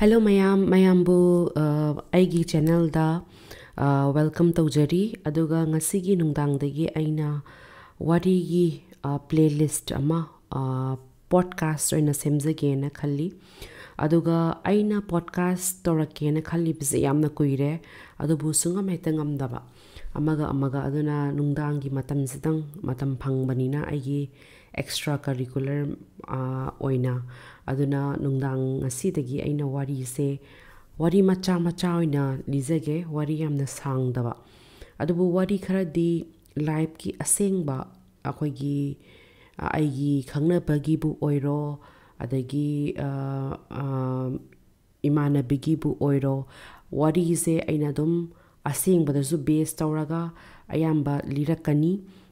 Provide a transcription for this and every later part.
hello mayam mayam bu uh, aigi channel da uh, welcome to jari. Aduga ngasi gi nungdang de gi aina wari gi uh, playlist ama podcast oina semje ge na khalli. Aduga aina podcast torake na khalli bis yamna kuire adubu sunga meta ngamda ba. Amaga amaga aduna nungdang gi matam sidang matam phang banina aigi extra curricular ꯑꯣꯏꯅ ꯑꯗꯨꯅ ꯅꯨꯡꯗꯥꯡ ꯉꯁꯤꯗꯒꯤ ꯑꯩꯅ ꯋꯥꯔꯤꯁꯦ ꯋꯥꯔꯤ ꯃꯆꯥ ꯃꯆꯥ ꯑꯣꯏꯅ ꯂꯤꯖꯒꯦ ꯋꯥꯔꯤ ꯌꯥꯝꯅ ꯁꯥꯡꯗꯕ ꯑꯗꯨꯕꯨ ꯋꯥꯔꯤ ꯈꯔꯗꯤ ꯂꯥꯏꯐꯀꯤ ꯑꯁꯦꯡꯕ ꯑꯩꯈꯣꯏꯒꯤ ꯑꯩꯒꯤ ꯈꯪꯅꯕꯒꯤꯕꯨ ꯑꯣꯏꯔꯣ ꯑꯗꯒꯤ ꯏꯃꯥꯟꯅꯕꯤꯒꯤꯕꯨ ꯑꯣꯏꯔꯣ ꯋꯥꯔꯤꯁꯦ ꯑꯩꯅ ꯑꯗꯨꯝ ꯑꯁꯦꯡꯕꯗꯁꯨ ꯕꯦꯁ ꯇꯧꯔꯒ ꯑꯌꯥꯝꯕ ꯂꯤꯔꯛꯀꯅꯤ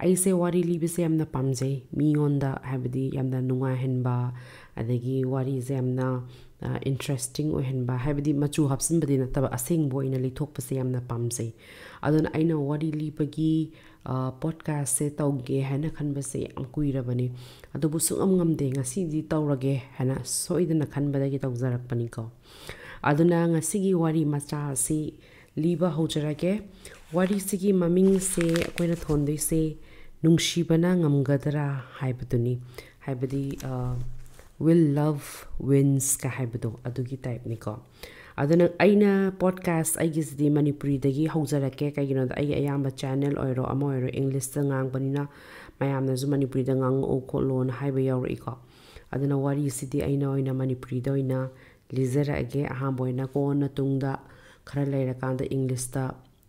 ꯑꯩꯁꯦ ꯋꯥꯔꯤ ꯂꯤꯕꯁꯦ ꯌꯥꯝꯅ ꯄꯥꯝꯖꯩ ꯃꯤꯉꯣꯟꯗ ꯍꯥꯏꯕꯗꯤ ꯌꯥꯝꯅ ꯅꯨꯡꯉꯥꯏꯍꯟꯕ ꯑꯗꯒꯤ ꯋꯥꯔꯤꯁꯦ ꯌꯥꯝꯅ ꯏꯟꯇꯔꯦꯁꯇꯤꯡ ꯑꯣꯏꯍꯟꯕ ꯍꯥꯏꯕꯗꯤ ꯃꯆꯨ ꯍꯥꯞꯆꯤꯟꯕꯗꯤ ꯅꯠꯇꯕ ꯑꯁꯦꯡꯕ ꯑꯣꯏꯅ ꯂꯤꯊꯣꯛꯄꯁꯦ ꯌꯥꯝꯅ ꯄꯥꯝꯖꯩ ꯑꯗꯨꯅ ꯑꯩꯅ ꯋꯥꯔꯤ ꯂꯤꯕꯒꯤ ꯄꯣꯗꯀꯥꯁꯁꯦ ꯇꯧꯒꯦ ꯍꯥꯏꯅ ꯈꯟꯕꯁꯦ ꯌꯥꯝ ꯀꯨꯏꯔꯕꯅꯤ ꯑꯗꯨꯕꯨ ꯁꯨꯡꯉꯝ ꯉꯝꯗꯦ ꯉꯁꯤꯗꯤ ꯇꯧꯔꯒꯦ ꯍꯥꯏꯅ ꯁꯣꯏꯗꯅ ꯈꯟꯕꯗꯒꯤ ꯇꯧꯖꯔꯛꯄꯅꯤꯀꯣ ꯑꯗꯨꯅ ꯉꯁꯤꯒꯤ ꯋꯥꯔꯤ ꯃꯆꯥ ꯑꯁꯤ ꯂꯤꯕ ꯍꯧꯖꯔꯒꯦ ꯋꯥꯔꯤꯁꯤꯒꯤ ꯃꯃꯤꯡꯁꯦ ꯑꯩꯈꯣꯏꯅ ꯊꯣꯟꯗꯣꯏꯁꯦ ꯅꯨꯡꯁꯤꯕꯅ ꯉꯝꯒꯗ꯭ꯔꯥ ꯍꯥꯏꯕꯗꯨꯅꯤ ꯍꯥꯏꯕꯗꯤ ꯋꯤꯜ ꯂꯚ ꯋꯤꯟꯁꯀ ꯍꯥꯏꯕꯗꯣ ꯑꯗꯨꯒꯤ ꯇꯥꯏꯞꯅꯤꯀꯣ ꯑꯗꯨꯅ ꯑꯩꯅ ꯄꯣꯗꯀꯥꯁ ꯑꯩꯒꯤꯁꯤꯗꯤ ꯃꯅꯤꯄꯨꯔꯤꯗꯒꯤ ꯍꯧꯖꯔꯛꯀꯦ ꯀꯩꯒꯤꯅꯣꯗ ꯑꯩꯒꯤ ꯑꯌꯥꯝꯕ ꯆꯦꯅꯦꯜ ꯑꯣꯏꯔꯣ ꯑꯃ ꯑꯣꯏꯔꯣ ꯏꯪꯂꯤꯁꯇ ꯉꯥꯡꯕꯅꯤꯅ ꯃꯌꯥꯝꯅꯁꯨ ꯃꯅꯤꯄꯨꯔꯤꯗ ꯉꯥꯡꯉꯛꯑꯣ ꯈꯣꯠꯂꯣꯅ ꯍꯥꯏꯕ ꯌꯥꯎꯔꯛꯏꯀꯣ ꯑꯗꯨꯅ ꯋꯥꯔꯤꯁꯤꯗꯤ ꯑꯩꯅ ꯑꯣꯏꯅ ꯃꯅꯤꯄꯨꯔꯤꯗ ꯑꯣꯏꯅ ꯂꯤꯖꯔꯛꯑꯒꯦ ꯑꯍꯥꯟꯕ ꯑꯣꯏꯅ ꯀꯣꯟꯅ ꯇꯨꯡꯗ ꯈꯔ ꯂꯩꯔꯀꯥꯟꯗ ꯏꯪꯂꯤꯁꯇ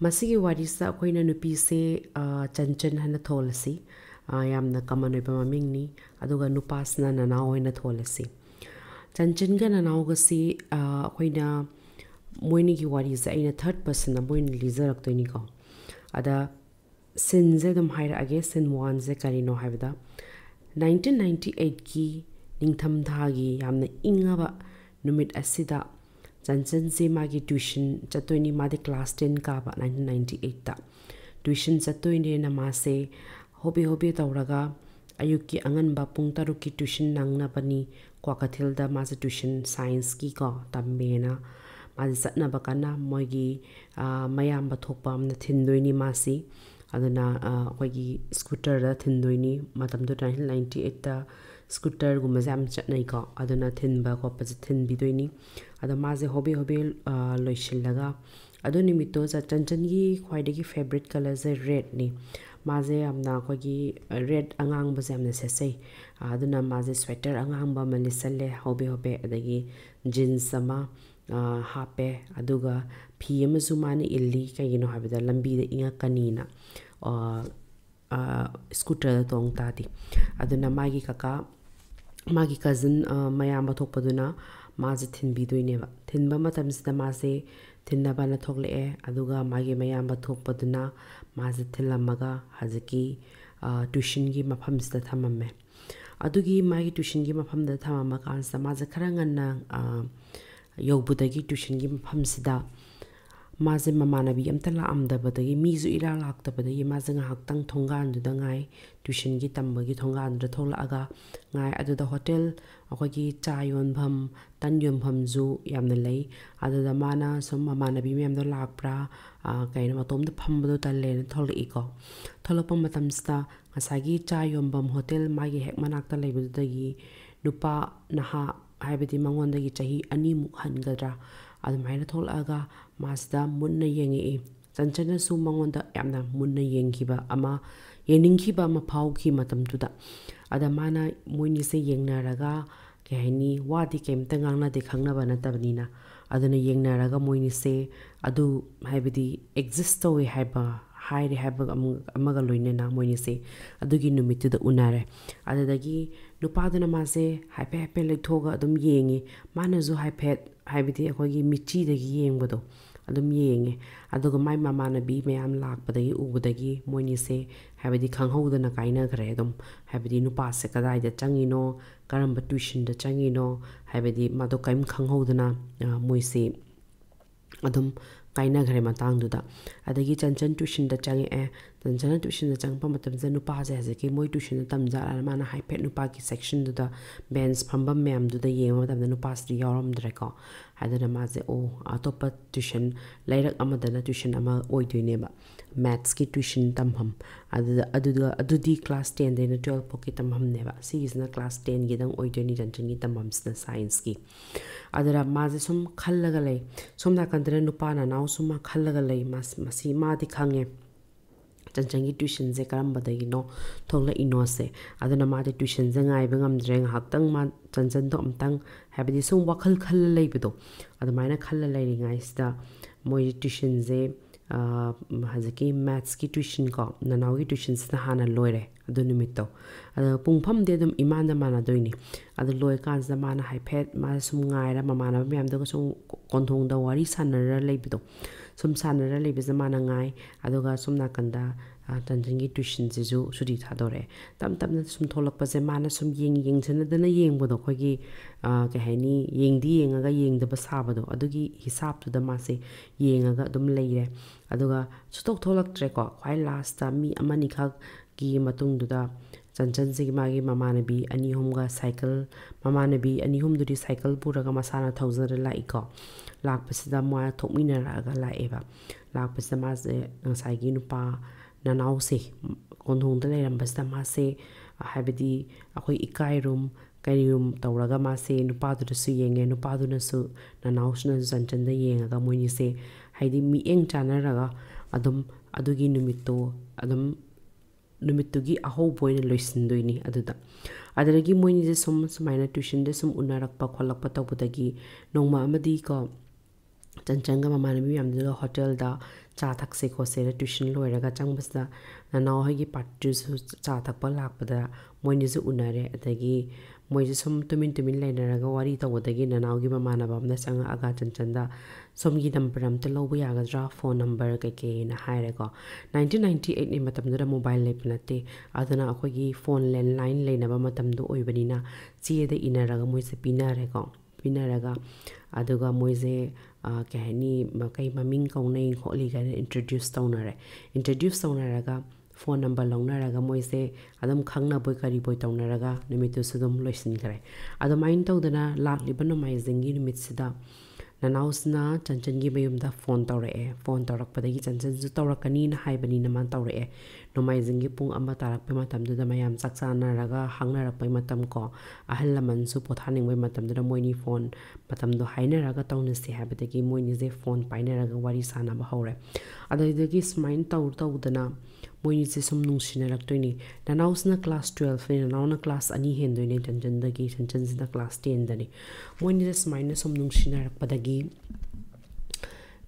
ꯃꯁꯤꯒꯤ ꯋꯥꯔꯤꯁꯤꯗ ꯑꯩꯈꯣꯏꯅ ꯅꯨꯄꯤꯁꯦ ꯆꯟꯆꯟ ꯍꯥꯏꯅ ꯊꯣꯜꯂꯁꯤ ꯌꯥꯝꯅ ꯀꯃꯟ ꯑꯣꯏꯕ ꯃꯃꯤꯡꯅꯤ ꯑꯗꯨꯒ ꯅꯨꯄꯥꯁꯤꯅ ꯅꯅꯥꯎ ꯑꯣꯏꯅ ꯊꯣꯜꯂꯁꯤ ꯆꯟꯆꯟꯒ ꯅꯅꯥꯎꯒꯁꯤ ꯑꯩꯈꯣꯏꯅ ꯃꯣꯏꯅꯤꯒꯤ ꯋꯥꯔꯤꯁꯦ ꯑꯩꯅ ꯊꯔꯠ ꯄꯔꯁꯟ ꯑꯃ ꯑꯣꯏꯅ ꯂꯤꯖꯔꯛꯇꯣꯏꯅꯤꯀꯣ ꯑꯗ ꯁꯤꯟꯁꯦ ꯑꯗꯨꯝ ꯍꯥꯏꯔꯛꯑꯒꯦ ꯁꯤꯟ ꯋꯥꯟꯁꯦ ꯀꯔꯤꯅꯣ ꯍꯥꯏꯕꯗ ꯅꯥꯏꯟꯇꯤꯟ ꯅꯥꯏꯟꯇꯤ ꯑꯩꯠꯀꯤ ꯅꯤꯡꯊꯝꯊꯥꯒꯤ ꯌꯥꯝꯅ ꯏꯪꯉꯕ ꯅꯨꯃꯤꯠ ꯑꯁꯤꯗ zanchen se ma gi tuition chatoi ni ma de class 10 ka ba 1998 ta. Tuition chatoi ni na ma se hobi hobi tawraga ayuki angan ba pung taru ki tuition nang na bani kwa kathil da ma tuition science ki ko tambe na. Ma sat na ba kana moi gi mayam ba thok pam na thin doi ni ma si. Aduna koi gi scooter da thin doi ni matam do 1998 ta ꯁ꯭ꯀꯨꯇꯔꯒꯨꯝꯕꯁꯦ ꯌꯥꯝ ꯆꯠꯅꯩꯀꯣ ꯑꯗꯨꯅ ꯊꯤꯟꯕ ꯈꯣꯠꯄꯁꯦ ꯊꯤꯟꯕꯤꯗꯣꯏꯅꯤ ꯑꯗꯣ ꯃꯥꯁꯦ ꯍꯣꯕꯦ ꯍꯣꯕꯦ ꯂꯣꯏꯁꯤꯜꯂꯒ ꯑꯗꯨ ꯅꯨꯃꯤꯠꯇꯣ ꯆꯟꯆꯟꯒꯤ ꯈ꯭ꯋꯥꯏꯗꯒꯤ ꯐꯦꯕꯔꯤꯠ ꯀꯂꯔꯁꯦ ꯔꯦꯗꯅꯤ ꯃꯥꯁꯦ ꯌꯥꯝꯅ ꯑꯩꯈꯣꯏꯒꯤ ꯔꯦꯗ ꯑꯉꯥꯡꯕꯁꯦ ꯌꯥꯝꯅ ꯁꯦꯠꯆꯩ ꯑꯗꯨꯅ ꯃꯥꯁꯦ ꯁ꯭ꯋꯦꯇꯔ ꯑꯉꯥꯡꯕ ꯑꯃ ꯂꯤꯠꯁꯜꯂꯦ ꯍꯣꯕꯦ ꯍꯣꯕꯦ ꯑꯗꯒꯤ ꯖꯤꯟꯁ ꯑꯃ ꯍꯥꯞꯄꯦ ꯑꯗꯨꯒ ꯐꯤ ꯑꯃꯁꯨ ꯃꯥꯅ ꯏꯜꯂꯤ ꯀꯩꯒꯤꯅꯣ ꯍꯥꯏꯕꯗ ꯂꯝꯕꯤꯗ ꯏꯪꯉꯛꯀꯅꯤꯅ ꯁ꯭ꯀꯨꯇꯔꯗ ꯇꯣꯡ ꯇꯥꯔꯗꯤ ꯑꯗꯨꯅ ꯃꯥꯒꯤ ꯀꯀꯥ magi cousin maya ma thok paduna ma ji thin bi doi ne ba thin ba ma tam sida ma se thin na ba na thok le e aduga magi maya ma thok paduna ma ji thin la ma ga haziki tuition gi ma pham sida tham me adugi magi tuition gi ma pham da tham ma ka sa ma ji khara ngan na yobu da gi tuition gi ma pham sida माजे ममानबी अमता लादबदी मीजु इला लादबदी माजे गाहतंग थोंगानुदा गाय tuition की तमगी थोंगानुदा थोलगा गाय अदुदा hotel अखोगी चा योनभम तन योनभमजु यामना लै अदुदा माना सम ममानबी मैमदो लापरा कयन मतोमदा फमबदो तल्लेन थोलइको थोलप मतमसदा ngasaगी चा योनभम hotel मागे हेक मनाकता लैबदगी नुपा नहा हाइबदि मंगोनदगी चाही अनिमुक हनगदरा ꯑꯗꯨꯃꯥꯏꯅ ꯊꯣꯛꯂꯛꯑꯒ ꯃꯥꯁꯤꯗ ꯃꯨꯟꯅ ꯌꯦꯡꯉꯛꯏ ꯆꯟꯆꯟꯅꯁꯨ ꯃꯉꯣꯟꯗ ꯌꯥꯝꯅ ꯃꯨꯟꯅ ꯌꯦꯡꯈꯤꯕ ꯑꯃ ꯌꯦꯡꯅꯤꯡꯈꯤꯕ ꯑꯃ ꯐꯥꯎꯈꯤ ꯃꯇꯝꯗꯨꯗ ꯑꯗ ꯃꯥꯅ ꯃꯣꯏꯅꯤꯁꯦ ꯌꯦꯡꯅꯔꯒ ꯀꯩ ꯍꯥꯏꯅꯤ ꯋꯥꯗꯤ ꯀꯩꯝꯇ ꯉꯥꯡꯅꯗꯦ ꯈꯪꯅꯕ ꯅꯠꯇꯕꯅꯤꯅ ꯑꯗꯨꯅ ꯌꯦꯡꯅꯔꯒ ꯃꯣꯏꯅꯤꯁꯦ ꯑꯗꯨ ꯍꯥꯏꯕꯗꯤ ꯑꯦꯛꯖꯤꯁ ꯇꯧꯋꯦ ꯍꯥꯏꯕ ꯍꯥꯏꯔꯦ ꯍꯥꯏꯕ ꯑꯃꯒ ꯂꯣꯏꯅꯅ ꯃꯣꯏꯅꯤꯁꯦ ꯑꯗꯨꯒꯤ ꯅꯨꯃꯤꯠꯇꯨꯗ ꯎꯅꯔꯦ ꯑꯗꯨꯗꯒꯤ ꯅꯨꯄꯥꯗꯨꯅ ꯃꯥꯁꯦ ꯍꯥꯏꯐꯦꯠ ꯍꯥꯏꯐꯦꯠ ꯂꯩꯊꯣꯛꯑꯒ ꯑꯗꯨꯝ ꯌꯦꯡꯉꯤ ꯃꯥꯅꯁꯨ ꯍꯥꯏꯐꯦꯠ ꯍꯥꯏꯕꯗꯤ ꯑꯩꯈꯣꯏꯒꯤ ꯃꯤꯠꯆꯤꯗꯒꯤ ꯌꯦꯡꯕꯗꯣ ꯑꯗꯨꯝ ꯌꯦꯡꯉꯦ ꯑꯗꯨꯒ ꯃꯥꯏ ꯃꯃꯥꯟꯅꯕꯤ ꯃꯌꯥꯝ ꯂꯥꯛꯄꯗꯒꯤ ꯎꯕꯗꯒꯤ ꯃꯣꯏꯅꯤꯁꯦ ꯍꯥꯏꯕꯗꯤ ꯈꯪꯍꯧꯗꯅ ꯀꯥꯏꯅꯈ꯭ꯔꯦ ꯑꯗꯨꯝ ꯍꯥꯏꯕꯗꯤ ꯅꯨꯄꯥꯁꯦ ꯀꯗꯥꯏꯗ ꯆꯪꯉꯤꯅꯣ ꯀꯔꯝꯕ ꯇ꯭ꯋꯤꯁꯟꯗ ꯆꯪꯉꯤꯅꯣ ꯍꯥꯏꯕꯗꯤ ꯃꯗꯣ ꯀꯔꯤꯝ ꯈꯪꯍꯧꯗꯅ ꯃꯣꯏꯁꯦ ꯑꯗꯨꯝ ꯀꯥꯏꯅꯈ꯭ꯔꯦ ꯃꯇꯥꯡꯗꯨꯗ ꯑꯗꯒꯤ ꯆꯟꯆꯟ ꯇ꯭ꯋꯤꯁꯟꯗ ꯆꯪꯉꯛꯑꯦ ꯆꯟꯆꯟꯅ ꯇ꯭ꯋꯤꯁꯟꯗ ꯆꯪꯉꯛꯄ ꯃꯇꯝꯁꯤꯗ ꯅꯨꯄꯥꯁꯦ ꯍꯧꯖꯤꯛꯀꯤ ꯃꯣꯏ ꯇ꯭ꯋꯤꯁꯟꯗ ꯇꯝꯖꯥꯠꯂ ꯃꯥꯅ ꯍꯥꯏꯐꯦꯠ ꯅꯨꯄꯥꯒꯤ ꯁꯦꯛꯁꯟꯗꯨꯗ ꯕꯦꯟꯁ ꯐꯝꯐꯝ ꯃꯌꯥꯝꯗꯨꯗ ꯌꯦꯡꯕ ꯃꯇꯝꯗ ꯅꯨꯄꯥꯁꯤꯗꯤ ꯌꯥꯎꯔꯝꯗ꯭ꯔꯦꯀꯣ ꯑꯗꯨꯅ ꯃꯥꯁꯦ ꯑꯣ ꯑꯇꯣꯞꯄ ꯇ꯭ꯋꯤꯁꯟ ꯂꯩꯔꯛ ꯑꯃꯗꯅ ꯇ꯭ꯋꯤꯁꯟ ꯑꯃ ꯑꯣꯏꯗꯣꯏꯅꯦꯕ ꯃꯦꯠꯁꯀꯤ ꯇ꯭ꯋꯤꯁꯟ ꯇꯝꯐꯝ ꯑꯗꯨꯗ ꯑꯗꯨꯗ ꯑꯗꯨꯗꯤ ꯀ꯭ꯂꯥꯁ ꯇꯦꯟꯗꯩꯅ ꯇꯨꯌꯦꯜꯐ ꯐꯥꯎꯒꯤ ꯇꯝꯐꯝꯅꯦꯕ ꯁꯤꯒꯤꯁꯤꯅ ꯀ꯭ꯂꯥꯁ ꯇꯦꯟꯒꯤꯗꯪ ꯑꯣꯏꯗꯣꯏꯅꯤ ꯆꯟꯆꯟꯒꯤ ꯇꯝꯐꯝꯁꯤꯅ ꯁꯥꯏꯟꯁꯀꯤ ꯑꯗꯨꯗ ꯃꯥꯁꯦ ꯁꯨꯝ ꯈꯜꯂꯒ ꯂꯩ ꯁꯣꯝ ꯅꯥꯀꯟꯗꯅ ꯅꯨꯄꯥ ꯅꯅꯥꯎꯁꯨ ꯃꯥ ꯈꯜꯂꯒ ꯂꯩ ꯃꯁꯤ ꯃꯥꯗꯤ ꯈꯪꯉꯦ changi tuition je karamba da gi no thongla ino se adana ma de tuition je ngai bengam dreng hatang ma chanchan do amtang habidi sung wakhal khal lai bido adama na khal lai ni ngai sta moi tuition je hazaki maths ki tuition ko nanaw gi tuition sta hana loire adu nimito adu pungpham de dum iman da mana doini adu loi kan da mana hai phet ma sum ngai ra ma mana myam da ko sung kon thong da wari sanar lai bido sum sanara lebi zamana ngai adoga sum nakanda tanjingi tuition zizu sudi thadore tam tam na sum tholak pa je mana sum yeng yeng chena dana yeng bodo khoi gi ka hani yeng di yeng ga yeng da ba sa bodo adugi hisab tu da ma se yeng ga dum lei re adoga chutok tholak tre ko khwai last ta mi amani khak gi matung du da ꯆꯟꯆꯟꯁꯤꯒꯤ ꯃꯥꯒꯤ ꯃꯃꯥꯟꯅꯕꯤ ꯑꯅꯤ ꯑꯍꯨꯝꯒ cycle ꯃꯃꯥꯟꯅꯕꯤ ꯑꯅꯤ ꯑꯍꯨꯝꯗꯨꯗꯤ cycle ꯄꯨꯔꯒ ꯃꯁꯥꯅ ꯊꯧꯖꯔ ꯂꯥꯛꯏꯀꯣ ꯂꯥꯛꯄꯁꯤꯗ ꯃꯥ ꯊꯣꯛꯃꯤꯟꯅꯔꯛꯑꯒ ꯂꯥꯛꯑꯦꯕ ꯂꯥꯛꯄꯁꯤꯗ ꯃꯥꯁꯦ ꯉꯁꯥꯏꯒꯤ ꯅꯨꯄꯥ ꯅꯅꯥꯎꯁꯦ ꯀꯣꯟꯊꯣꯡꯗ ꯂꯩꯔꯝꯕꯁꯤꯗ ꯃꯥꯁꯦ ꯍꯥꯏꯕꯗꯤ ꯑꯩꯈꯣꯏ ꯏꯀꯥꯏꯔꯨꯝ ꯀꯔꯤꯒꯨꯝ ꯇꯧꯔꯒ ꯃꯥꯁꯦ ꯅꯨꯄꯥꯗꯨꯗꯁꯨ ꯌꯦꯡꯉꯦ ꯅꯨꯄꯥꯗꯨꯅꯁꯨ ꯅꯅꯥꯎꯁꯤꯅꯁꯨ ꯆꯟꯆꯟꯗ ꯌꯦꯡꯉꯒ ꯃꯣꯏꯅꯤꯁꯦ ꯍꯥꯏꯗꯤ ꯃꯤꯠꯌꯦꯡ ꯆꯥꯟꯅꯔꯒ ꯑꯗꯨꯝ ꯑꯗꯨꯒꯤ ꯅꯨꯃꯤꯠꯇꯣ ꯑꯗꯨꯝ numittugi aho boyne loisin doini aduda adaragi moini je som sumaina tuition de sum unarak pa kholak pa tawbudagi nongma amadi ko chanchanga ma manami yam de hotel da cha thak se ko se tuition loira ga changbas da na na ho gi pat tu cha thak pa lak pa da moini je unare adagi ꯃꯣꯏꯁꯦ ꯁꯨꯝ ꯇꯨꯃꯤꯟ ꯇꯨꯃꯤꯟ ꯂꯩꯅꯔꯒ ꯋꯥꯔꯤ ꯇꯧꯕꯗꯒꯤ ꯅꯅꯥꯎꯒꯤ ꯃꯃꯥꯟꯅꯕ ꯑꯃꯅ ꯆꯪꯉꯛꯑꯒ ꯆꯟꯆꯟꯗ ꯁꯣꯝꯒꯤ number ꯑꯝꯇ ꯂꯧꯕ ꯌꯥꯒꯗ꯭ꯔꯥ ꯐꯣꯟ ꯅꯝꯕꯔ ꯀꯩꯀꯩꯅ ꯍꯥꯏꯔꯦꯀꯣ ꯅꯥꯏꯟꯇꯤꯟ ꯅꯥꯏꯟꯇꯤ ꯑꯩꯠꯅꯤ ꯃꯇꯝꯗꯨꯗ ꯃꯣꯕꯥꯏꯜ ꯂꯩꯕ ꯅꯠꯇꯦ ꯑꯗꯨꯅ ꯑꯩꯈꯣꯏꯒꯤ ꯐꯣꯟ ꯂꯦꯟꯂꯥꯏꯟ ꯂꯩꯅꯕ ꯃꯇꯝꯗꯣ ꯑꯣꯏꯕꯅꯤꯅ ꯆꯦꯗ ꯏꯅꯔꯒ ꯃꯣꯏꯁꯦ ꯄꯤꯅꯔꯦꯀꯣ ꯄꯤꯅꯔꯒ ꯑꯗꯨꯒ ꯃꯣꯏꯁꯦ ꯀꯩ ꯍꯥꯏꯅꯤ ꯀꯩ ꯃꯃꯤꯡ ꯀꯧꯅꯩ ꯈꯣꯠꯂꯤ ꯀꯥꯏꯅ ꯏꯟꯇ꯭ꯔꯗ꯭ꯌꯨꯁ ꯇꯧꯅꯔꯦ ꯏꯟꯇ꯭ꯔꯗ꯭ꯌꯨꯁ ꯇꯧꯅꯔꯒ ꯐꯣꯟ ꯅꯝꯕꯔ ꯂꯧꯅꯔꯒ ꯃꯣꯏꯁꯦ ꯑꯗꯨꯝ ꯈꯪꯅꯕꯣꯏ ꯀꯔꯤꯕꯣꯏ ꯇꯧꯅꯔꯒ ꯅꯨꯃꯤꯠꯇꯨꯁꯨ ꯑꯗꯨꯝ ꯂꯣꯏꯁꯤꯟꯈ꯭ꯔꯦ ꯑꯗꯨꯃꯥꯏꯅ ꯇꯧꯗꯅ ꯂꯥꯛꯂꯤꯕ ꯅꯣꯡꯃꯥꯏꯖꯤꯡꯒꯤ ꯅꯨꯃꯤꯠꯁꯤꯗ ꯅꯅꯥꯎꯁꯤꯅ ꯆꯟꯆꯟꯒꯤ ꯃꯌꯨꯝꯗ ꯐꯣꯟ ꯇꯧꯔꯛꯑꯦ ꯐꯣꯟ ꯇꯧꯔꯛꯄꯗꯒꯤ ꯆꯟꯆꯟꯁꯨ ꯇꯧꯔꯛꯀꯅꯤꯅ ꯍꯥꯏꯕꯅꯤꯅ ꯃꯥꯅ ꯇꯧꯔꯛꯑꯦ ꯅꯣꯡꯃꯥꯏꯖꯤꯡꯒꯤ ꯄꯨꯡ ꯑꯃ ꯇꯥꯔꯛꯄ ꯃꯇꯝꯗꯨꯗ ꯃꯌꯥꯝ ꯆꯥꯛ ꯆꯥꯅꯔꯒ ꯍꯥꯡꯅꯔꯛꯄꯩ ꯃꯇꯝ ꯀꯣ ꯑꯍꯜ ꯂꯃꯟꯁꯨ ꯄꯣꯊꯥꯅꯤꯡꯕꯩ ꯃꯇꯝꯗꯨꯗ ꯃꯣꯏꯅꯤ ꯐꯣꯟ ꯃꯇꯝꯗꯣ ꯍꯥꯏꯅꯔꯒ ꯇꯧꯅꯁꯤ ꯍꯥꯏꯕꯗꯒꯤ ꯃꯣꯏꯅꯤꯁꯦ ꯐꯣꯟ パイꯅꯔꯒ ꯋꯥꯔꯤ ꯁꯥꯟꯅꯕ ꯍꯧꯔꯦ ꯑꯗꯨꯗꯒꯤ ꯁꯨꯃꯥꯏꯅ ꯇꯧ ꯇꯧꯗꯅ मोइसे सूम नुसीनरक्तनी ननाउसना क्लास ट्वेल्व ने ननाउना क्लास अनी हेंदोने चंचनदगी चंचनसिना क्लास टेनदनी मोइसे स्माइन सूम नुसीनरपदगी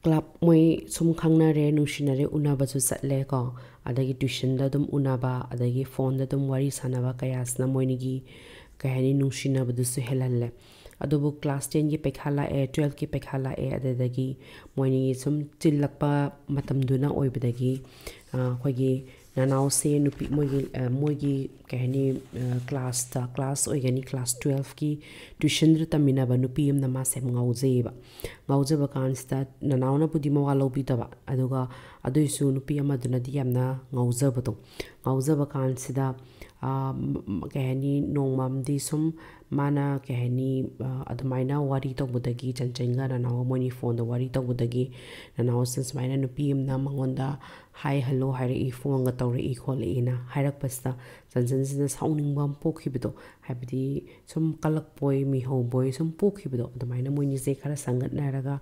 क्लब मई सूम खांगनरे नुसीनरे उनाबसु सटले को ट्यूशन दुम उनाबा फ़ोन द दुम वरी सानाबा कयासना मोइनिगी कहनी नुसीनबदुसु क्लास टेन की पैखा लाए ट्वेल्व की पैखा लाए अगर मोनी सूम चिल्लप ꯑꯩꯈꯣꯏꯒꯤ ꯅꯅꯥꯎꯁꯦ ꯅꯨꯄꯤ ꯃꯣꯏꯒꯤ ꯃꯣꯏꯒꯤ ꯀꯩ ꯍꯥꯏꯅꯤ ꯀ꯭ꯂꯥꯁꯇ ꯀ꯭ꯂꯥꯁ ꯑꯣꯏꯒꯅꯤ ꯀ꯭ꯂꯥꯁ ꯇꯨꯌꯦꯜꯐꯀꯤ ꯇ꯭ꯋꯤꯁꯟꯗꯨꯗ ꯇꯝꯃꯤꯟꯅꯕ ꯅꯨꯄꯤ ꯑꯃꯅ ꯃꯥꯁꯦ ꯌꯥꯝ ꯉꯥꯎꯖꯩꯌꯦꯕ ꯉꯥꯎꯖꯕ ꯀꯥꯟꯁꯤꯗ ꯅꯅꯥꯎꯅꯕꯨꯗꯤ ꯃꯋꯥ ꯂꯧꯕꯤꯗꯕ ꯑꯗꯨꯒ ꯑꯗꯨꯏꯁꯨ ꯅꯨꯄꯤ ꯑꯃꯗꯨꯅꯗꯤ ꯌꯥꯝꯅ ꯉꯥꯎꯖꯕꯗꯣ ꯉꯥꯎꯖꯕ ꯀꯥꯟꯁꯤꯗ ꯀꯩ ꯍꯥꯏꯅꯤ ꯅꯣꯡꯃꯝꯗꯤ ꯁꯨꯝ ꯃꯥꯅ ꯀꯩ ꯍꯥꯏꯅꯤ ꯑꯗꯨꯃꯥꯏꯅ ꯋꯥꯔꯤ ꯇꯧꯕꯗꯒꯤ ꯆꯟꯆꯟꯒ ꯅꯅꯥꯎꯒ ꯃꯣꯏꯅꯤ ꯐꯣꯟꯗ ꯋꯥꯔꯤ ꯇꯧꯕꯗꯒꯤ ꯅꯅꯥꯎꯁꯤꯅ ꯁꯨꯃꯥꯏꯅ ꯅꯨꯄꯤ ꯑꯃꯅ ꯃꯉꯣꯟꯗ ꯍꯥꯏ ꯍꯜꯂꯣ ꯍꯥꯏꯔꯛꯏ ꯐꯣꯟꯒ ꯇꯧꯔꯛꯏ ꯈꯣꯠꯂꯛꯏꯅ ꯍꯥꯏꯔꯛꯄꯁꯤꯗ ꯆꯟꯆꯟꯁꯤꯅ ꯁꯥꯎꯅꯤꯡꯕ ꯑꯃ ꯄꯣꯛꯈꯤꯕꯗꯣ ꯍꯥꯏꯕꯗꯤ ꯁꯨꯝ ꯀꯜꯂꯛꯄꯣꯏ ꯃꯤꯍꯧꯕꯣꯏ ꯁꯨꯝ ꯄꯣꯛꯈꯤꯕꯗꯣ ꯑꯗꯨꯃꯥꯏꯅ ꯃꯣꯏꯅꯤꯁꯦ ꯈꯔ ꯁꯪꯒꯠꯅꯔꯒ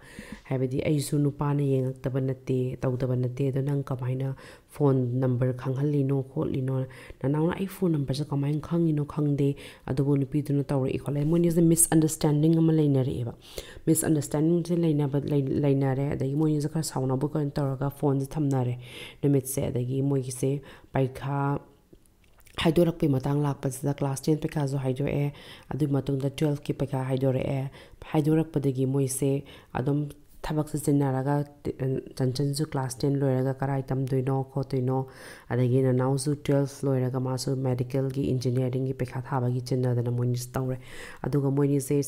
ꯍꯥꯏꯕꯗꯤ ꯑꯩꯁꯨ ꯅꯨꯄꯥꯅ ꯌꯦꯡꯉꯛꯇꯕ ꯅꯠꯇꯦ ꯇꯧꯗꯕ ꯅꯠꯇꯦ ꯑꯗꯣ ꯅꯪ ꯀꯃꯥꯏꯅ ꯐꯣꯟ ꯅꯝꯕꯔ ꯈꯪꯍꯜꯂꯤꯅꯣ ꯈꯣꯠꯂꯤꯅꯣ ꯅꯅꯥꯎꯅ ꯑꯩ ꯐꯣꯟ ꯅꯝꯕꯔꯁꯦ ꯀꯃꯥꯏꯅ ꯈꯪꯉꯤꯅꯣ ꯈꯪꯗꯦ ꯑꯗꯨꯕꯨ ꯅꯨꯄꯤꯗꯨꯅ ꯇꯧꯔꯛꯏ ꯈꯣꯠꯂꯛꯏ ꯃꯣꯏꯅꯤꯁꯦ ꯃꯤꯁꯑꯟꯗꯔꯁꯇꯦꯟꯗꯤꯡ ꯑꯃ ꯂꯩꯅꯔꯛꯑꯦꯕ ꯃꯤꯁꯑꯟꯗꯔꯁꯇꯦꯟꯗꯤꯡꯁꯦ ꯂꯩꯅꯕ ꯂꯩꯅꯔꯦ ꯑꯗꯒꯤ ꯃꯣꯏꯅꯤꯁꯦ ꯈꯔ ꯁꯥꯎꯅꯕ ꯀꯩꯅꯣ ꯇꯧꯔꯒ ꯐꯣꯟꯁꯦ ꯊꯝꯅꯔꯦ ꯅꯨꯃꯤꯠꯁꯦ ꯑꯗꯒꯤ ꯃꯣꯏꯒꯤꯁꯦ ꯄꯩꯈꯥ ꯍꯥꯏꯗꯣꯔꯛꯄꯩ ꯃꯇꯥꯡ ꯂꯥꯛꯄꯁꯤꯗ ꯀ꯭ꯂꯥꯁ ꯇꯦꯟ ꯄꯩꯈꯥꯁꯨ ꯍꯥꯏꯗꯣꯛꯑꯦ ꯑꯗꯨꯒꯤ ꯃꯇꯨꯡꯗ ꯇꯨꯋꯦꯜꯐꯀꯤ ꯄꯩꯈꯥ ꯍꯥꯏꯗꯣꯔꯛꯑꯦ ꯍꯥꯏꯗꯣꯔꯛꯄꯗꯒꯤ ꯃꯣꯏꯁꯦ ꯑꯗꯨꯝ thabak se chen ra ga chan chan zu class 10 loi ga karai tam doi no kho toi no. Ada gi na now zu 12 loi ga ma su medical gi engineering gi pekha tha ba gi chen na da mo ni sta re. Adu ga mo ni se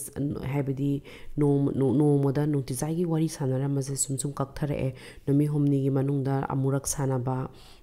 have di no no no mo da no ti gi wari sanara ma se sum sum kak thare e. no mi hom ni gi manung da amurak sana ba.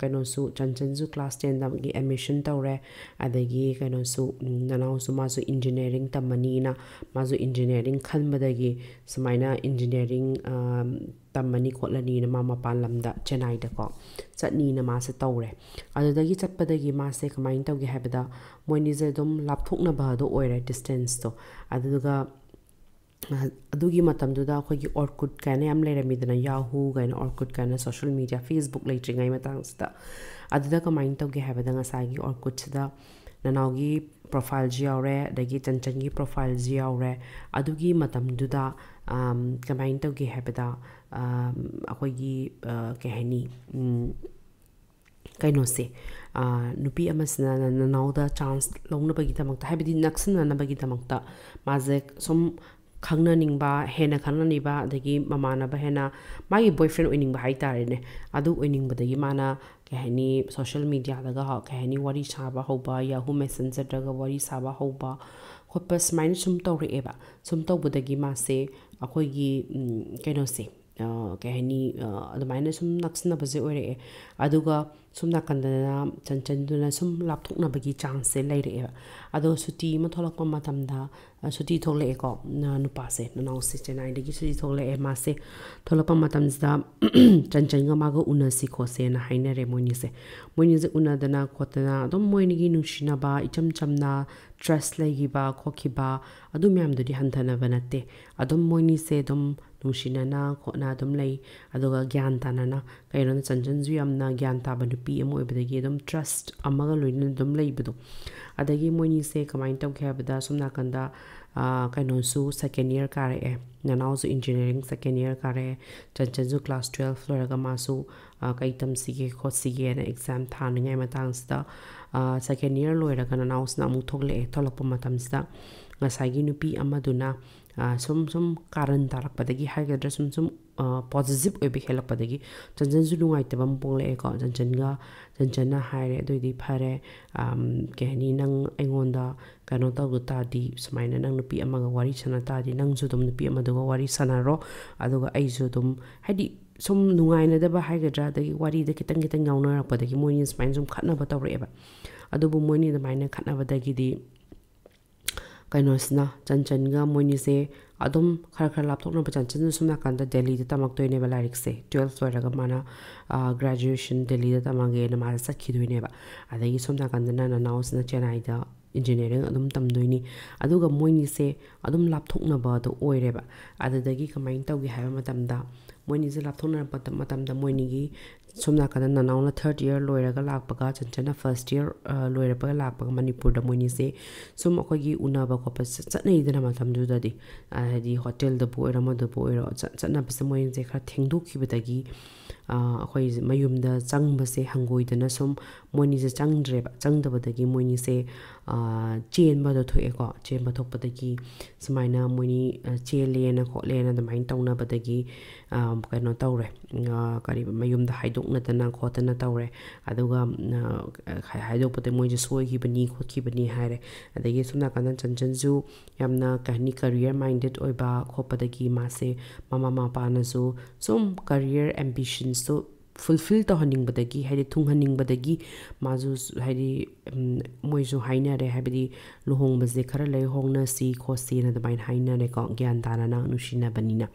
ꯀꯩꯅꯣꯁꯨ ꯆꯟꯆꯟꯁꯨ class ꯇꯦꯟꯗꯒꯤ admission ꯇꯧꯔꯦ ꯑꯗꯒꯤ ꯀꯩꯅꯣꯁꯨ ꯅꯅꯥꯎꯁꯨ ꯃꯥꯁꯨ engineering ꯇꯝꯃꯅꯤꯅ ꯃꯥꯁꯨ engineering ꯈꯟꯕꯗꯒꯤ ꯁꯨꯃꯥꯏꯅ engineering ꯇꯝꯃꯅꯤ ꯈꯣꯠꯂꯅꯤꯅ ꯃꯥ ꯃꯄꯥꯟ ꯂꯝꯗ ꯆꯦꯟꯅꯥꯏꯗꯀꯣ ꯆꯠꯅꯤꯅ ꯃꯥꯁꯦ ꯇꯧꯔꯦ ꯑꯗꯨꯗꯒꯤ ꯆꯠꯄꯗꯒꯤ ꯃꯥꯁꯦ ꯀꯃꯥꯏꯅ ꯇꯧꯒꯦ ꯍꯥꯏꯕꯗ ꯃꯣꯏꯅꯤꯁꯦ ꯑꯗꯨꯝ ꯂꯥꯞꯊꯣꯛꯅꯕꯗꯣ ꯑꯣꯏꯔꯦ ꯗꯤꯁꯇꯦꯟꯁꯇꯣ ꯑꯗꯨꯗꯨꯒ ꯑꯗꯨꯒꯤ ꯃꯇꯝꯗꯨꯗ ꯑꯩꯈꯣꯏꯒꯤ ꯑꯣꯔꯀꯨꯠ ꯀꯥꯏꯅ ꯌꯥꯝ ꯂꯩꯔꯝꯃꯤꯗꯅ ꯌꯥꯍꯨ ꯀꯥꯏꯅ ꯑꯣꯔꯀꯨꯠ ꯀꯥꯏꯅ ꯁꯣꯁꯤꯌꯦꯜ ꯃꯦꯗꯤꯌꯥ ꯐꯦꯁꯕꯨꯛ ꯂꯩꯇ꯭ꯔꯤꯉꯩ ꯃꯇꯥꯡꯁꯤꯗ ꯑꯗꯨꯗ ꯀꯃꯥꯏꯅ ꯇꯧꯒꯦ ꯍꯥꯏꯕꯗ ꯉꯁꯥꯏꯒꯤ ꯑꯣꯔꯀꯨꯠꯁꯤꯗ ꯅꯅꯥꯎꯒꯤ ꯄ꯭ꯔꯣꯐꯥꯏꯜꯁꯨ ꯌꯥꯎꯔꯦ ꯑꯗꯒꯤ ꯆꯟꯆꯟꯒꯤ ꯄ꯭ꯔꯣꯐꯥꯏꯜꯁꯨ ꯌꯥꯎꯔꯦ ꯑꯗꯨꯒꯤ ꯃꯇꯝꯗꯨꯗ ꯀꯃꯥꯏꯅ ꯇꯧꯒꯦ ꯍꯥꯏꯕꯗ ꯑꯩꯈꯣꯏꯒꯤ ꯀꯩ ꯍꯥꯏꯅꯤ ꯀꯩꯅꯣꯁꯦ ꯅꯨꯄꯤ ꯑꯃꯁꯤꯅ ꯅꯅꯥꯎꯗ ꯆꯥꯟꯁ ꯂꯧꯅꯕꯒꯤꯗꯃꯛꯇ ꯍꯥꯏꯕꯗꯤ ꯅꯛꯁꯤꯟꯅꯅꯕꯒꯤꯗꯃꯛꯇ ꯃꯥꯁꯦ ꯁꯨꯝ ꯈꯪꯅꯅꯤꯡꯕ ꯍꯦꯟꯅ ꯈꯪꯅꯅꯤꯡꯕ ꯑꯗꯒꯤ ꯃꯃꯥꯟꯅꯕ ꯍꯦꯟꯅ ꯃꯥꯒꯤ ꯕꯣꯏꯐ꯭ꯔꯦꯟ ꯑꯣꯏꯅꯤꯡꯕ ꯍꯥꯏꯇꯥꯔꯦꯅꯦ ꯑꯗꯨ ꯑꯣꯏꯅꯤꯡꯕꯗꯒꯤ ꯃꯥꯅ ꯀꯩ ꯍꯥꯏꯅꯤ ꯁꯣꯁꯤꯌꯦꯜ ꯃꯦꯗꯤꯌꯥꯗꯒ ꯀꯩ ꯍꯥꯏꯅꯤ ꯋꯥꯔꯤ ꯁꯥꯕ ꯍꯧꯕ ꯌꯥꯍꯨ ꯃꯦꯁꯦꯟꯖꯔꯗꯒ ꯋꯥꯔꯤ ꯁꯥꯕ ꯍꯧꯕ ꯈꯣꯠꯄ ꯁꯨꯃꯥꯏꯅ ꯁꯨꯝ ꯇꯧꯔꯛꯑꯦꯕ ꯁꯨꯝ ꯇꯧꯕꯗꯒꯤ ꯃꯥꯁꯦ ꯑꯩꯈꯣꯏꯒꯤ ꯀꯩꯅꯣꯁꯦ ꯀꯩ ꯍꯥꯏꯅꯤ ꯑꯗꯨꯃꯥꯏꯅ ꯁꯨꯝ ꯅꯛꯁꯤꯟꯅꯕꯁꯦ ꯑꯣꯏꯔꯛꯑꯦ ꯑꯗꯨꯒ sumna kandana chan chan duna sum lap thuk na bagi chance lai re ba ado suti ma tholak pa matam da suti thok le ko na nu pa se na nau se chenai de gi suti thok le ma se tholak pa matam da chan chan ga ma go una si kho se na hai haina re moni se moni ze una da na ko ta na do moni gi nu shina ba icham cham na dress lai gi ba kho ki ba adu myam do di han thana ba na te adu moni se dom nu shina na na, ko na dom lai adu ga gyan ta na na kai ron chan chan ju yam na gyan ta ba nu ꯅꯨꯄꯤ ꯑꯃ ꯑꯣꯏꯕꯗꯒꯤ ꯑꯗꯨꯝ ꯇ꯭ꯔꯁ ꯑꯃꯒ ꯂꯣꯏꯅꯅ ꯑꯗꯨꯝ ꯂꯩꯕꯗꯣ ꯑꯗꯒꯤ ꯃꯣꯏꯅꯤꯁꯦ ꯀꯃꯥꯏꯅ ꯇꯧꯒꯦ ꯍꯥꯏꯕꯗ ꯁꯣꯝ ꯅꯥꯀꯟꯗ ꯀꯩꯅꯣꯁꯨ ꯁꯦꯀꯦꯟ ꯏꯌꯔ ꯀꯥꯔꯛꯑꯦ ꯅꯅꯥꯎꯁꯨ ꯏꯟꯖꯤꯅꯤꯌꯥꯔꯤꯡ ꯁꯦꯀꯦꯟ ꯏꯌꯔ ꯀꯥꯔꯛꯑꯦ ꯆꯟꯆꯟꯁꯨ ꯀ꯭ꯂꯥꯁ ꯇꯨꯋꯦꯜꯐ ꯂꯣꯏꯔꯒ ꯃꯥꯁꯨ ꯀꯩ ꯇꯝꯁꯤꯒꯦ ꯈꯣꯠꯁꯤꯒꯦꯅ ꯑꯦꯛꯖꯥꯝ ꯊꯥꯅꯤꯡꯉꯥꯏ ꯃꯇꯥꯡꯁꯤꯗ ꯁꯦꯀꯦꯟ ꯏꯌꯔ ꯂꯣꯏꯔꯒ ꯅꯅꯥꯎꯁꯤꯅ ꯑꯃꯨꯛ ꯊꯣꯛꯂꯛꯑꯦ ꯊꯣꯛꯂꯛꯄ ꯃꯇꯝꯁꯤꯗ ꯉꯁꯥꯏꯒꯤ ꯅꯨꯄꯤ ꯑꯃꯗꯨꯅ som som karan tarak padagi haga dra som som positive oi kelak pada padagi chan chan zulu ngai tabam pong le ko chan chan ga chan chan na hai re doi di phare um kehni nang engon da kano ta gu ta di smaina nang nupi ama ga wari chana ta di nang zu dum nupi ama do wari sana ro adu ga ai zu hai hadi som nungai na da ba hai ga da gi wari da kitang kitang ngauna ra padagi moin smain zum khatna ba tawre ba adu bu moin ni da maina khatna ba da gi di kainosna chanchan ga moni se adum khar khar laptop no bachan chen sumna kan da delhi da tamak to ne bala rik se 12 wara ga mana graduation delhi da tamang ge na ma sa khidu ne ba. Ada yi sumna kan da na na os na chennai da engineering adum tam doi ni. Adu ga moni se adum laptop na ba do oi re ba. Ada da gi kamain tau gi ha ma tam da. moini zi lap thongna matamda moini gi chumna kana na naung la third year loira ga lak paga chanchana first year uh, loira paga lak paga manipur da moini se sum ko gi una ba ko pas chatna i dena matam du da di uh, a di hotel da bo era ma da bo era chatna pas moini je kha thengdu ki ba gi a uh, khoi mayum da chang ba se hangoi da na sum moini je chang dre ba chang da ba da gi moini se a chen ba da tho e ko chen ba thok ba da gi smaina moini che le na ko le na da main taung na ba da gi ꯀꯩꯅꯣ ꯇꯧꯔꯦ ꯀꯔꯤ ꯃꯌꯨꯝꯗ ꯍꯥꯏꯗꯣꯛꯅꯗꯅ ꯈꯣꯠꯇꯅ ꯇꯧꯔꯦ ꯑꯗꯨꯒ ꯍꯥꯏꯗꯣꯛꯄꯗ ꯃꯣꯏꯁꯦ ꯁꯣꯏꯈꯤꯕꯅꯤ ꯈꯣꯠꯈꯤꯕꯅꯤ ꯍꯥꯏꯔꯦ ꯑꯗꯒꯤ ꯁꯣꯝ ꯅꯥꯀꯟꯗ ꯆꯟꯆꯟꯁꯨ ꯌꯥꯝꯅ ꯀꯩ ꯍꯥꯏꯅꯤ ꯀꯔꯤꯌꯔ ꯃꯥꯏꯟꯗꯦꯠ ꯑꯣꯏꯕ ꯈꯣꯠꯄꯗꯒꯤ ꯃꯥꯁꯦ ꯃꯃꯥ ꯃꯄꯥꯅꯁꯨ ꯁꯨꯝ ꯀꯔꯤꯌꯔ ꯑꯦꯝꯕꯤꯁꯟꯁꯇꯣ ꯐꯨꯜꯐꯤꯜ ꯇꯧꯍꯟꯅꯤꯡꯕꯗꯒꯤ ꯍꯥꯏꯗꯤ ꯊꯨꯡꯍꯟꯅꯤꯡꯕꯗꯒꯤ ꯃꯥꯁꯨ ꯍꯥꯏꯗꯤ ꯃꯣꯏꯁꯨ ꯍꯥꯏꯅꯔꯦ ꯍꯥꯏꯕꯗꯤ ꯂꯨꯍꯣꯡꯕꯁꯦ ꯈꯔ ꯂꯩ ꯍꯣꯡꯅꯁꯤ ꯈꯣꯠꯁꯤꯅ ꯑꯗꯨꯃꯥꯏꯅ ꯍꯥꯏꯅꯔꯦꯀꯣ ꯒ꯭ꯌꯥꯟ ꯇꯥꯅꯅ ꯅꯨꯡꯁꯤꯅꯕꯅꯤꯅ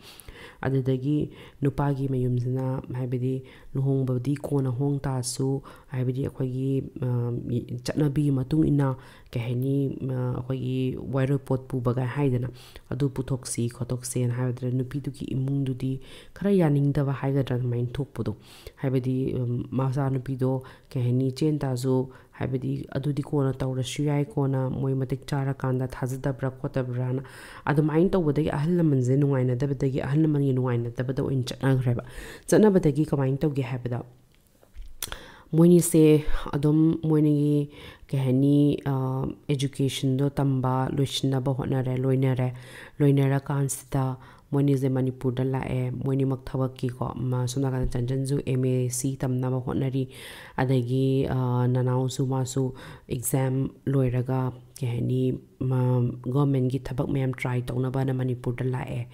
ꯑꯗꯨꯗꯒꯤ ꯅꯨꯄꯥꯒꯤ ꯃꯌꯨꯝꯁꯤꯅ ꯍꯥꯏꯕꯗꯤ ꯂꯨꯍꯣꯡꯕꯗꯤ ꯀꯣꯟꯅ ꯍꯣꯡ ꯇꯥꯔꯁꯨ ꯍꯥꯏꯕꯗꯤ ꯑꯩꯈꯣꯏꯒꯤ ꯆꯠꯅꯕꯤꯒꯤ ꯃꯇꯨꯡ ꯏꯟꯅ ꯀꯩ ꯍꯥꯏꯅꯤ ꯑꯩꯈꯣꯏꯒꯤ ꯋꯥꯏꯔꯣꯏꯄꯣꯠ ꯄꯨꯕꯒ ꯍꯥꯏꯗꯅ ꯑꯗꯨ ꯄꯨꯊꯣꯛꯁꯤ ꯈꯣꯠꯇꯣꯛꯁꯦꯅ ꯍꯥꯏꯕꯗ ꯅꯨꯄꯤꯗꯨꯒꯤ ꯏꯃꯨꯡꯗꯨꯗꯤ ꯈꯔ ꯌꯥꯅꯤꯡꯗꯕ ꯍꯥꯏꯒꯗ꯭ꯔꯥ ꯑꯗꯨꯃꯥꯏꯅ ꯊꯣꯛꯄꯗꯣ ꯍꯥꯏꯕꯗꯤ ꯃꯆꯥꯅꯨꯄꯤꯗꯣ ꯀꯩ ꯍꯥꯏꯅꯤ ꯆꯦꯟ ꯇꯥꯔꯁꯨ ꯍꯥꯏꯕꯗꯤ ꯑꯗꯨꯗꯤ ꯀꯣꯟꯅ ꯇꯧꯔꯁꯨ ꯌꯥꯏ ꯀꯣꯟꯅ ꯃꯣꯏ ꯃꯇꯤꯛ ꯆꯥꯔꯀꯥꯟꯗ ꯊꯥꯖꯗꯕ꯭ꯔꯥ ꯈꯣꯠꯇꯕ꯭ꯔꯥꯅ ꯑꯗꯨꯃꯥꯏꯅ ꯇꯧꯕꯗꯒꯤ ꯑꯍꯜ ꯂꯃꯟꯁꯦ ꯅꯨꯡꯉꯥꯏꯅꯗꯕꯗꯒꯤ ꯑꯍꯜ ꯂꯃꯟꯒꯤ ꯅꯨꯡꯉꯥꯏꯅꯗꯕꯗ ꯑꯣꯏꯅ ꯆꯠꯅꯈ꯭ꯔꯦꯕ ꯆꯠꯅꯕꯗꯒꯤ ꯀꯃꯥꯏꯅ ꯇꯧꯒꯦ ꯍꯥꯏꯕꯗ ꯃꯣꯏꯅꯤꯁꯦ ꯑꯗꯨꯝ ꯃꯣꯏꯅꯤꯒꯤ ꯀꯩ ꯍꯥꯏꯅꯤ ꯑꯦꯖꯨꯀꯦꯁꯟꯗꯣ ꯇꯝꯕ ꯂꯣꯏꯁꯤꯟꯅꯕ ꯍꯣꯠꯅꯔꯦ ꯂꯣꯏꯅꯔꯦ ꯂꯣꯏꯅꯔꯀꯥꯟꯁꯤꯗ मोनीजे मणिपुर लाए मोनीमक थवकी को सोमनाकान चंजनजू एम ए सी तमनाब होटनरी अदगी ननाउसु मासु एग्ज़ाम लोयरगा कहनी गवर्नमेंट की थबक मैम ट्राई तौनबन मणिपुर लाए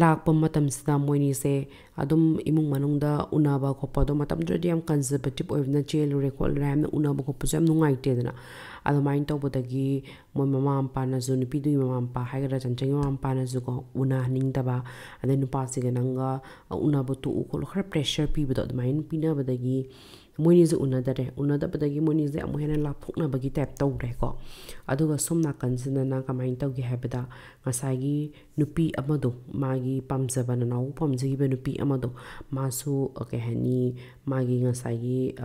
lakpa matam sina moini se adum imung manung da unaba khopa do matam dre diam conservative oivna chelu record ram unaba khopa jam nungai te dana adumain to bodagi moi mama ampa na zu nupi du mama ampa haigara chanchang mama ampa na zu ko una ning daba ade nupa se gananga unaba tu ukol khra pressure pi bodo adumain pina bodagi ꯃꯣꯏꯅꯤꯁꯦ ꯎꯅꯗꯔꯦ ꯎꯅꯗꯕꯗꯒꯤ ꯃꯣꯏꯅꯤꯁꯦ ꯑꯃꯨꯛ ꯍꯦꯟꯅ ꯂꯥꯞꯊꯣꯛꯅꯕꯒꯤ type ꯇꯧꯔꯦꯀꯣ ꯑꯗꯨꯒ ꯁꯣꯝ ꯅꯥꯀꯟꯁꯤꯗꯅ ꯀꯃꯥꯏꯅ ꯇꯧꯒꯦ ꯍꯥꯏꯕꯗ ꯉꯁꯥꯏꯒꯤ ꯅꯨꯄꯤ ꯑꯃꯗꯣ ꯃꯥꯒꯤ ꯄꯥꯝꯖꯕ ꯅꯅꯥꯎ ꯄꯥꯝꯖꯈꯤꯕ ꯅꯨꯄꯤ ꯑꯃꯗꯣ ꯃꯥꯁꯨ ꯀꯩ ꯍꯥꯏꯅꯤ ꯃꯥꯒꯤ ꯉꯁꯥꯏꯒꯤ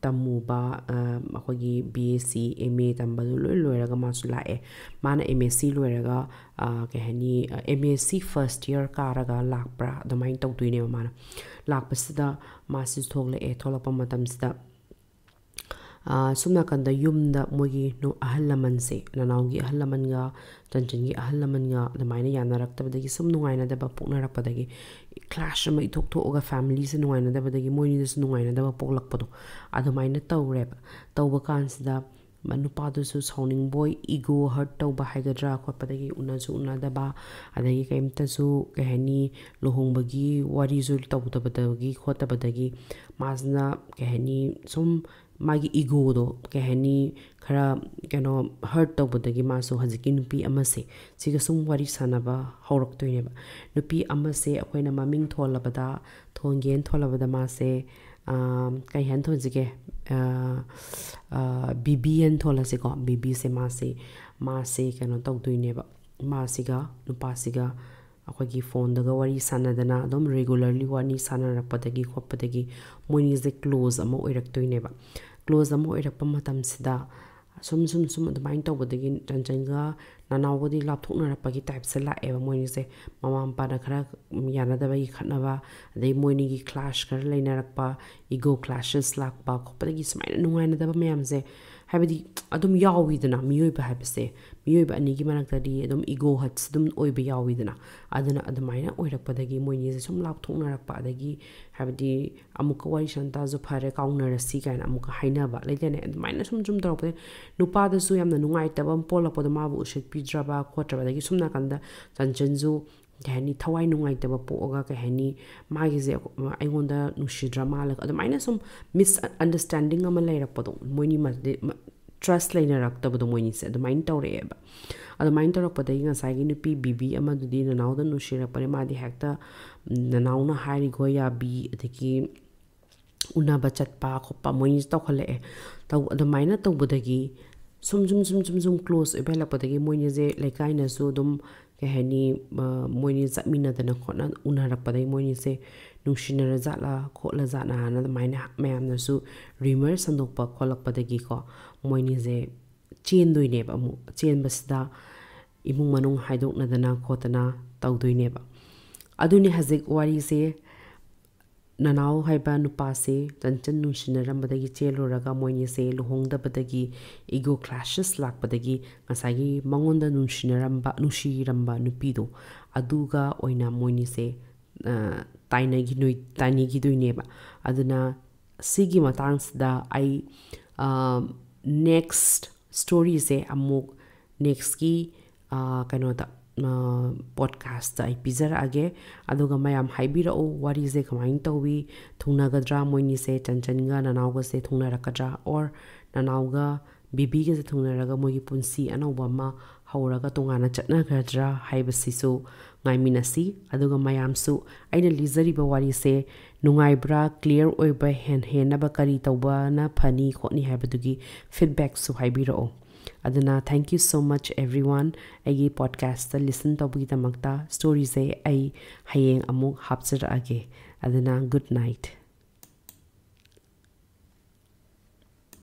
ꯇꯝꯃꯨꯕ ꯑꯩꯈꯣꯏꯒꯤ B S C M A ꯇꯝꯕꯗꯨ ꯂꯣꯏ ꯂꯣꯏꯔꯒ ꯃꯥꯁꯨ ꯂꯥꯛꯑꯦ ꯃꯥꯅ ꯑꯦꯝ ꯑꯦꯁ ꯁꯤ ꯂꯣꯏꯔꯒ ꯀꯩ ꯍꯥꯏꯅꯤ M S C first year ꯀꯥꯔꯒ ꯂꯥꯛꯄ꯭ꯔꯥ ꯑꯗꯨꯃꯥꯏꯅ ꯇꯧꯗꯣꯏꯅꯦꯕ ꯃꯥꯅ ꯂꯥꯛꯄꯁꯤꯗ ꯃꯥꯁꯤ ꯊꯣꯛꯂꯛꯑꯦ ꯊꯣꯛꯂꯛꯄ ꯃꯇꯝꯁꯤꯗ ꯁꯨꯝ ꯅꯥꯀꯟꯗ ꯌꯨꯝꯗ ꯃꯣꯏꯒꯤ ꯑꯍꯜ ꯂꯃꯟꯁꯦ ꯅꯅꯥꯎꯒꯤ ꯑꯍꯜ ꯂꯃꯟꯒ ꯆꯟꯆꯟꯒꯤ ꯑꯍꯜ ꯂꯃꯟꯒ ꯑꯗꯨꯃꯥꯏꯅ ꯌꯥꯅꯔꯛꯇꯕꯗꯒꯤ ꯁꯨꯝ ꯅꯨꯡꯉꯥꯏꯅꯗꯕ ꯄꯣꯛꯅꯔꯛꯄꯗꯒꯤ ꯀ꯭ꯂꯥꯁ ꯑꯃ ꯏꯊꯣꯛ ꯊꯣꯛꯑꯒ ꯐꯦꯃꯤꯂꯤꯁꯦ ꯅꯨꯡꯉꯥꯏꯅꯗꯕꯗꯒꯤ ꯃꯣꯏꯅꯤꯗꯁꯨ ꯅꯨꯡꯉꯥꯏꯅꯗꯕ ꯄꯣꯛꯂꯛꯄꯗꯣ ꯑꯗꯨꯃꯥꯏꯅ ꯇꯧꯔꯦꯕ ꯇꯧꯕ ꯀꯥꯟꯁꯤꯗ ꯅꯨꯄꯥꯗꯨꯁꯨ ꯁꯥꯎꯅꯤꯡꯕꯣꯏ ꯏꯒꯣ ꯍꯔꯠ ꯇꯧꯕ ꯍꯥꯏꯒꯗ꯭ꯔꯥ ꯈꯣꯠꯄꯗꯒꯤ ꯎꯅꯁꯨ ꯎꯅꯗꯕ ꯑꯗꯒꯤ ꯀꯩꯝꯇꯁꯨ ꯀꯩ ꯍꯥꯏꯅꯤ ꯂꯨꯍꯣꯡꯕꯒꯤ ꯋꯥꯔꯤꯁꯨ ꯇꯧꯗꯕꯗꯒꯤ ꯈꯣꯠꯇꯕꯗꯒꯤ ꯃꯥꯁꯤꯅ ꯀꯩ ꯍꯥꯏꯅꯤ ꯁꯨꯝ ꯃꯥꯒꯤ ꯏꯒꯣꯗꯣ ꯀꯩ ꯍꯥꯏꯅꯤ ꯈꯔ ꯀꯩꯅꯣ ꯍꯔꯠ ꯇꯧꯕꯗꯒꯤ ꯃꯥꯁꯨ ꯍꯧꯖꯤꯛꯀꯤ ꯅꯨꯄꯤ ꯑꯃꯁꯦ ꯁꯤꯒ ꯁꯨꯝ ꯋꯥꯔꯤ ꯁꯥꯟꯅꯕ ꯍꯧꯔꯛꯇꯣꯏꯅꯦꯕ ꯅꯨꯄꯤ ꯑꯃꯁꯦ ꯑꯩꯈꯣꯏꯅ ꯃꯃꯤꯡ ꯊꯣꯜꯂꯕꯗ ꯊꯣꯟꯒꯦꯅ ꯊꯣꯜꯂꯕꯗ ꯃꯥꯁꯦ ka yan tho jige bbn tho la se ko bb se ma se ma se ka no tok dui ne ba ma se ga nu pa se ga akhoi gi phone da ga wari sana da na dom regularly wani sana rak pa da gi khop pa da gi mo ni ze close amo irak dui ne ba close amo irak pa matam se da ꯁꯨꯝ ꯁꯨꯝ ꯁꯨꯝ ꯑꯗꯨꯃꯥꯏꯅ ꯇꯧꯕꯗꯒꯤ ꯆꯟꯆꯟꯒ ꯅꯅꯥꯎꯒꯗꯤ ꯂꯥꯞꯊꯣꯛꯅꯔꯛꯄꯒꯤ ꯇꯥꯏꯞꯁꯦ ꯂꯥꯛꯑꯦꯕ ꯃꯣꯏꯅꯤꯁꯦ ꯃꯃꯥ ꯃꯄꯥꯅ ꯈꯔ ꯌꯥꯅꯗꯕꯒꯤ ꯈꯠꯅꯕ ꯑꯗꯩ ꯃꯣꯏꯅꯤꯒꯤ ꯀ꯭ꯂꯥꯁ ꯈꯔ ꯂꯩꯅꯔꯛꯄ ꯏꯒꯣ ꯀ꯭ꯂꯥꯁꯦꯁ ꯂꯥꯛꯄ ꯈꯣꯠꯄꯗꯒꯤ ꯁꯨꯃꯥꯏꯅ ꯅꯨꯡꯉꯥꯏꯅꯗꯕ ꯃꯌꯥꯝꯁꯦ ꯍꯥꯏꯕꯗꯤ ꯑꯗꯨꯝ ꯌꯥꯎꯋꯤꯗꯅ ꯃꯤꯑꯣꯏꯕ ꯍꯥꯏꯕꯁꯦ ꯃꯤꯑꯣꯏꯕ ꯑꯅꯤꯒꯤ ꯃꯔꯛꯇꯗꯤ ꯑꯗꯨꯝ ꯏꯒꯣ ꯍꯠꯁ ꯑꯗꯨꯝ ꯑꯣꯏꯕ ꯌꯥꯎꯋꯤꯗꯅ ꯑꯗꯨꯅ ꯑꯗꯨꯃꯥꯏꯅ ꯑꯣꯏꯔꯛꯄꯗꯒꯤ ꯃꯣꯏꯅꯤꯁꯦ ꯁꯨꯝ ꯂꯥꯞꯊꯣꯛꯅꯔꯛꯄ ꯑꯗꯒꯤ ꯍꯥꯏꯕꯗꯤ ꯑꯃꯨꯛꯀ ꯋꯥꯔꯤ ꯁꯥꯟꯅꯇꯥꯁꯨ ꯐꯔꯦ ꯀꯥꯎꯅꯔꯁꯤ ꯀꯥꯏꯅ ꯑꯃꯨꯛꯀ ꯍꯥꯏꯅꯕ ꯂꯩꯇꯅꯦ ꯑꯗꯨꯃꯥꯏꯅ ꯁꯨꯝ ꯁꯨꯝ ꯇꯧꯔꯛꯄꯗꯒꯤ ꯅꯨꯄꯥꯗꯁꯨ ꯌꯥꯝꯅ ꯅꯨꯡꯉꯥꯏꯇꯕ ꯑꯃ ꯄꯣꯛꯂꯛꯄꯗꯣ ꯃꯥꯕꯨ ꯎꯁꯤꯠꯄꯤꯗ꯭ꯔꯕ ꯈꯣꯠꯇ꯭ꯔꯕ ꯑꯗꯒꯤ ꯁꯨꯝ ꯅꯥꯀꯟꯗ ꯆꯟꯆꯟꯁꯨ ꯀꯩ ꯍꯥꯏꯅꯤ ꯊꯋꯥꯏ ꯅꯨꯡꯉꯥꯏꯇꯕ ꯄꯣꯛꯑꯒ ꯀꯩ ꯍꯥꯏꯅꯤ ꯃꯥꯒꯤꯁꯦ ꯑꯩꯉꯣꯟꯗ ꯅꯨꯡꯁꯤꯗ꯭ꯔ ꯃꯥꯜꯂꯒ ꯑꯗꯨꯃꯥꯏꯅ ꯁꯨꯝ ꯃꯤꯁ ꯑꯟꯗꯔꯁꯇꯦꯟꯗꯤꯡ ꯑꯃ ꯂꯩꯔꯛꯄꯗꯣ ꯃꯣꯏꯅꯤ ꯇ꯭ꯔꯁ ꯂꯩꯅꯔꯛꯇꯕꯗꯣ ꯃꯣꯏꯅꯤꯁꯦ ꯑꯗꯨꯃꯥꯏꯅ ꯇꯧꯔꯛꯑꯦꯕ ꯑꯗꯨꯃꯥꯏꯅ ꯇꯧꯔꯛꯄꯗꯒꯤ ꯉꯁꯥꯏꯒꯤ ꯅꯨꯄꯤ ꯕꯤꯕꯤ ꯑꯃꯗꯨꯗꯤ ꯅꯅꯥꯎꯗ ꯅꯨꯡꯁꯤꯔꯛꯄꯅꯦ ꯃꯥꯗꯤ ꯍꯦꯛꯇ ꯅꯅꯥꯎꯅ ꯍꯥꯏꯔꯤꯈꯣ ꯌꯥꯕꯤ ꯑꯗꯒꯤ ꯎꯅꯕ ꯆꯠꯄ ꯈꯣꯠꯄ ꯃꯣꯏꯅꯤꯁꯨ ꯇꯧꯈꯠꯂꯛꯑꯦ ꯑꯗꯨꯃꯥꯏꯅ ꯇꯧꯕꯗꯒꯤ ꯁꯨꯝ ꯁꯨꯝ ꯁꯨꯝ ꯁꯨꯝ ꯁꯨꯝ ꯀ꯭ꯂꯣꯖ ꯑꯣꯏꯕ ꯍꯦꯜꯂꯛꯄꯗꯒꯤ ꯃꯣꯏꯅꯤꯁꯦ ꯂꯩꯀꯥꯏꯅꯁꯨ ꯑꯗꯨꯝ ke hani moini za mina da na khona una ra padai moini se nushina ra za la kho la za na na mai na mai am na su rimer sandok pa kholak pada gi ko moini ze chen doi ne ba mu chen bas da imung manung haidok na da na khotana tau doi ne ba aduni hazek wari se ꯅꯅꯥꯎ ꯍꯥꯏꯕ ꯅꯨꯄꯥꯁꯦ Chanchan ꯅꯨꯡꯁꯤꯅꯔꯝꯕꯗꯒꯤ ꯆꯦꯜꯂꯨꯔꯒ ꯃꯣꯏꯅꯤꯁꯦ ꯂꯨꯍꯣꯡꯗꯕꯗꯒꯤ ego classes ꯂꯥꯛꯄꯗꯒꯤ ꯉꯁꯥꯏꯒꯤ ꯃꯉꯣꯟꯗ ꯅꯨꯡꯁꯤꯅꯔꯝꯕ ꯅꯨꯡꯁꯤꯔꯝꯕ ꯅꯨꯄꯤꯗꯣ ꯑꯗꯨꯒ ꯑꯣꯏꯅ ꯃꯣꯏꯅꯤꯁꯦ ꯇꯥꯏꯅꯈꯤꯗꯣꯏꯅꯦꯕ ꯑꯗꯨꯅ ꯁꯤꯒꯤ ꯃꯇꯥꯡꯁꯤꯗ ꯑꯩ ꯅꯦꯛꯁ ꯁ꯭ꯇꯣꯔꯤꯁꯦ ꯑꯃꯨꯛ ꯅꯦꯛꯁꯀꯤ ꯀꯩꯅꯣꯗ ꯄꯣꯗꯀꯥꯁꯇ ꯑꯩ ꯄꯤꯖꯔꯛꯑꯒꯦ ꯑꯗꯨꯒ ꯃꯌꯥꯝ ꯍꯥꯏꯕꯤꯔꯛꯎ ꯋꯥꯔꯤꯁꯦ ꯀꯃꯥꯏꯅ ꯇꯧꯋꯤ ꯊꯨꯡꯅꯒꯗ꯭ꯔꯥ ꯃꯣꯏꯅꯤꯁꯦ ꯆꯟꯆꯟꯒ ꯅꯅꯥꯎꯒꯁꯦ ꯊꯨꯡꯅꯔꯛꯀꯗ꯭ꯔꯥ ꯑꯣꯔ ꯅꯅꯥꯎꯒ ꯕꯤꯕꯤꯒꯁꯦ ꯊꯨꯡꯅꯔꯒ ꯃꯣꯏꯒꯤ ꯄꯨꯟꯁꯤ ꯑꯅꯧꯕ ꯑꯃ ꯍꯧꯔꯒ ꯇꯣꯉꯥꯟꯅ ꯆꯠꯅꯒꯗ꯭ꯔꯥ ꯍꯥꯏꯕꯁꯤꯁꯨ ꯉꯥꯏꯃꯤꯟꯅꯁꯤ ꯑꯗꯨꯒ ꯃꯌꯥꯝꯁꯨ ꯑꯩꯅ ꯂꯤꯖꯔꯤꯕ ꯋꯥꯔꯤꯁꯦ ꯅꯨꯡꯉꯥꯏꯕ꯭ꯔꯥ ꯀ꯭ꯂꯤꯌꯔ ꯑꯣꯏꯕ ꯍꯦꯟꯅꯕ ꯀꯔꯤ ꯇꯧꯕꯅ ꯐꯅꯤ ꯈꯣꯠꯅꯤ ꯍꯥꯏꯕꯗꯨꯒꯤ ꯐꯤꯗꯕꯦꯛꯁꯨ ꯍꯥꯏꯕꯤꯔꯛꯑꯣ ꯑꯗꯨꯅ thank you so ꯃꯆ every one ꯑꯩꯒꯤ ꯄꯣꯗꯀꯥꯁꯇ ꯂꯤꯁꯟ ꯇꯧꯕꯒꯤꯗꯃꯛꯇ ꯁ꯭ꯇꯣꯔꯤꯁꯦ ꯑꯩ ꯍꯌꯦꯡ ꯑꯃꯨꯛ ꯍꯥꯞꯆꯔꯛꯑꯒꯦ ꯑꯗꯨꯅ ꯒꯨꯗ ꯅꯥꯏꯠ